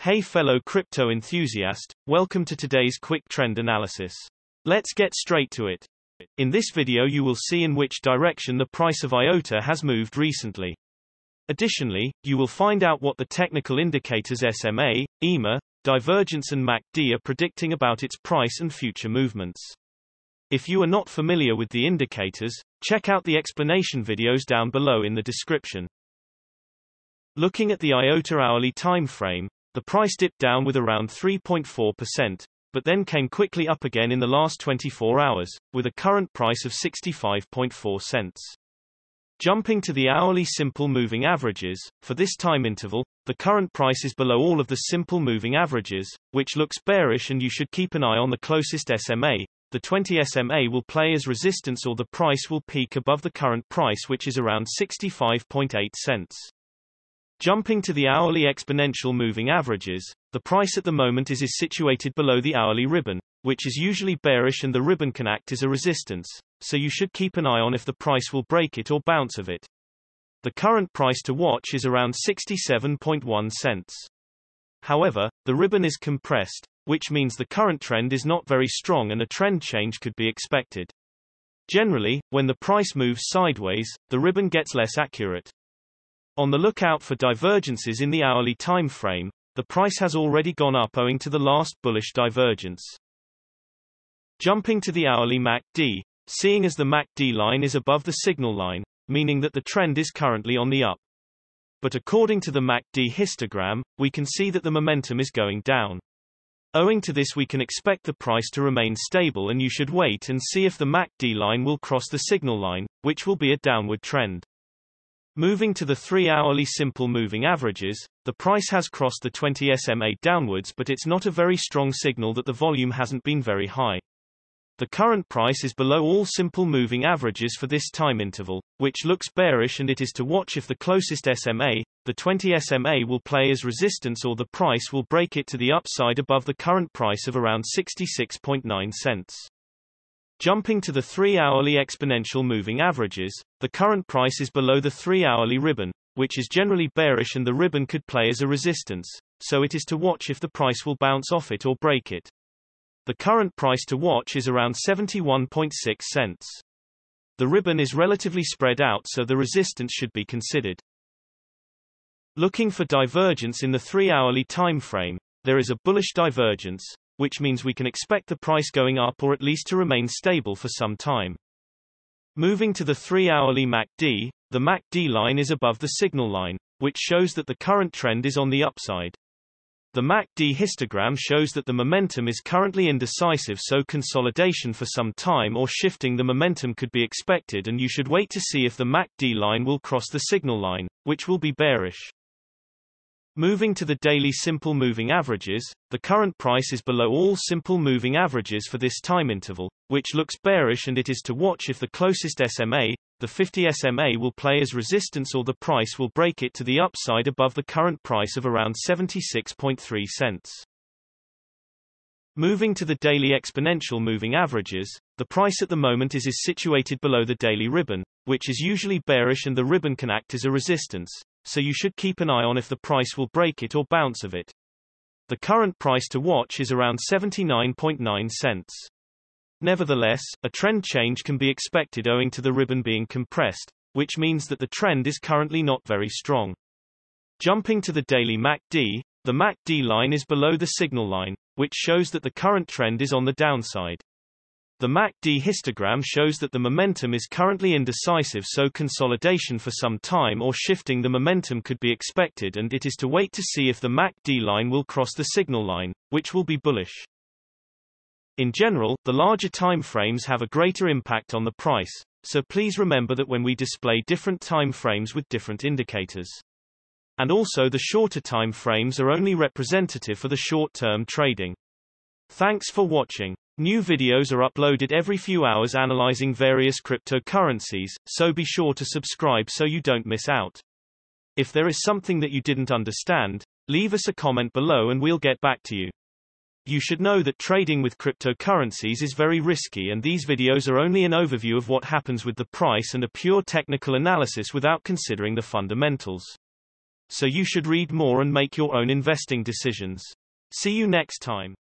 Hey fellow crypto enthusiast, welcome to today's quick trend analysis. Let's get straight to it. In this video you will see in which direction the price of IOTA has moved recently. Additionally, you will find out what the technical indicators SMA, EMA, divergence and MACD are predicting about its price and future movements. If you are not familiar with the indicators, check out the explanation videos down below in the description. Looking at the IOTA hourly time frame, the price dipped down with around 3.4%, but then came quickly up again in the last 24 hours, with a current price of 65.4 cents. Jumping to the hourly simple moving averages, for this time interval, the current price is below all of the simple moving averages, which looks bearish and you should keep an eye on the closest SMA. The 20 SMA will play as resistance or the price will peak above the current price which is around 65.8 cents. Jumping to the hourly exponential moving averages, the price at the moment is, is situated below the hourly ribbon, which is usually bearish and the ribbon can act as a resistance, so you should keep an eye on if the price will break it or bounce of it. The current price to watch is around 67.1 cents. However, the ribbon is compressed, which means the current trend is not very strong and a trend change could be expected. Generally, when the price moves sideways, the ribbon gets less accurate. On the lookout for divergences in the hourly time frame, the price has already gone up owing to the last bullish divergence. Jumping to the hourly MACD, seeing as the MACD line is above the signal line, meaning that the trend is currently on the up. But according to the MACD histogram, we can see that the momentum is going down. Owing to this we can expect the price to remain stable and you should wait and see if the MACD line will cross the signal line, which will be a downward trend. Moving to the three-hourly simple moving averages, the price has crossed the 20 SMA downwards but it's not a very strong signal that the volume hasn't been very high. The current price is below all simple moving averages for this time interval, which looks bearish and it is to watch if the closest SMA, the 20 SMA will play as resistance or the price will break it to the upside above the current price of around 66.9 cents. Jumping to the three-hourly exponential moving averages, the current price is below the three-hourly ribbon, which is generally bearish and the ribbon could play as a resistance, so it is to watch if the price will bounce off it or break it. The current price to watch is around 71.6 cents. The ribbon is relatively spread out so the resistance should be considered. Looking for divergence in the three-hourly time frame, there is a bullish divergence, which means we can expect the price going up or at least to remain stable for some time. Moving to the 3-hourly MACD, the MACD line is above the signal line, which shows that the current trend is on the upside. The MACD histogram shows that the momentum is currently indecisive so consolidation for some time or shifting the momentum could be expected and you should wait to see if the MACD line will cross the signal line, which will be bearish. Moving to the daily simple moving averages, the current price is below all simple moving averages for this time interval, which looks bearish and it is to watch if the closest SMA, the 50 SMA will play as resistance or the price will break it to the upside above the current price of around 76.3 cents. Moving to the daily exponential moving averages, the price at the moment is, is situated below the daily ribbon, which is usually bearish and the ribbon can act as a resistance, so you should keep an eye on if the price will break it or bounce of it. The current price to watch is around 79.9 cents. Nevertheless, a trend change can be expected owing to the ribbon being compressed, which means that the trend is currently not very strong. Jumping to the daily MACD, the MACD line is below the signal line, which shows that the current trend is on the downside. The MACD histogram shows that the momentum is currently indecisive so consolidation for some time or shifting the momentum could be expected and it is to wait to see if the MACD line will cross the signal line, which will be bullish. In general, the larger time frames have a greater impact on the price, so please remember that when we display different time frames with different indicators. And also the shorter time frames are only representative for the short-term trading. Thanks for watching. New videos are uploaded every few hours analyzing various cryptocurrencies, so be sure to subscribe so you don't miss out. If there is something that you didn't understand, leave us a comment below and we'll get back to you. You should know that trading with cryptocurrencies is very risky and these videos are only an overview of what happens with the price and a pure technical analysis without considering the fundamentals. so you should read more and make your own investing decisions. See you next time.